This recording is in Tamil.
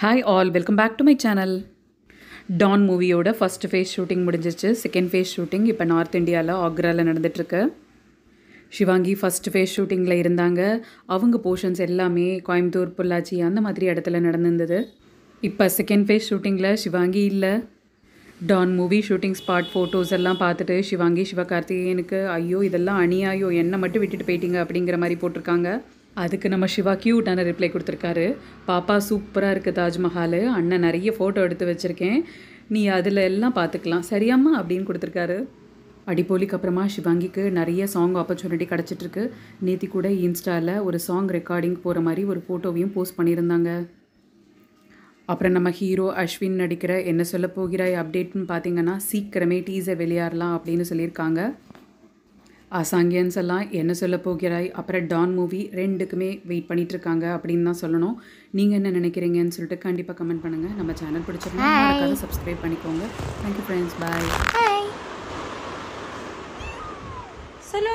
Hi all welcome back to my channel Don மூவியோட ஃபர்ஸ்ட் ஃபேஸ் ஷூட்டிங் முடிஞ்சிச்சு செகண்ட் ஃபேஸ் ஷூட்டிங் இப்போ நார்த் இந்தியாவில் ஆக்ராவில் நடந்துகிட்ருக்கு சிவாங்கி ஃபர்ஸ்ட் ஃபேஸ் ஷூட்டிங்கில் இருந்தாங்க. அவங்க போர்ஷன்ஸ் எல்லாமே கோயம்புத்தூர் பொள்ளாச்சி அந்த மாதிரி இடத்துல நடந்திருந்தது. இப்போ செகண்ட் ஃபேஸ் ஷூட்டிங்கில் சிவாங்கி இல்லை. Don movie shooting spot photos எல்லாம் பார்த்துட்டு சிவாங்கி சிவகார்த்திகேயனுக்கு ஐயோ இதெல்லாம் அணியாயோ என்னை மட்டும் விட்டுட்டு போயிட்டீங்க அப்படிங்கிற மாதிரி போட்டிருக்காங்க. அதுக்கு நம்ம சிவா க்யூட்டான ரிப்ளை கொடுத்துருக்காரு. பாப்பா சூப்பராக இருக்குது தாஜ்மஹால். அண்ணன் நிறைய ஃபோட்டோ எடுத்து வச்சுருக்கேன். நீ அதில் எல்லாம் பார்த்துக்கலாம் சரியாம்மா அப்படின்னு கொடுத்துருக்காரு. அடிப்போலிக்கு அப்புறமா சிவாங்கிக்கு நிறைய சாங் ஆப்பர்ச்சுனிட்டி கிடச்சிட்ருக்கு நேத்தி கூட இன்ஸ்டாவில் ஒரு சாங் ரெக்கார்டிங் போகிற மாதிரி ஒரு ஃபோட்டோவையும் போஸ்ட் பண்ணியிருந்தாங்க. அப்புறம் நம்ம ஹீரோ அஸ்வின் நடிக்கிற என்ன சொல்ல போகிறாய் அப்டேட்னு பார்த்தீங்கன்னா சீக்கிரமே டீசர் வெளியாடலாம் அப்படின்னு சொல்லியிருக்காங்க. அசாங்கியன்ஸ் எல்லாம் என்ன சொல்ல போகிறாய்? அப்புறம் டான் மூவி ரெண்டுக்குமே வெயிட் பண்ணிட்டு இருக்காங்க அப்படின்னு தான் சொல்லணும். நீங்கள் என்ன நினைக்கிறீங்கன்னு சொல்லிட்டு கண்டிப்பாக கமெண்ட் பண்ணுங்கள் நம்ம சேனல் பிடிச்சிருந்தா மறக்காத சப்ஸ்கிரைப் பண்ணிக்கோங்க. தேங்க்யூ ஃப்ரெண்ட்ஸ் பாய் சொல்லு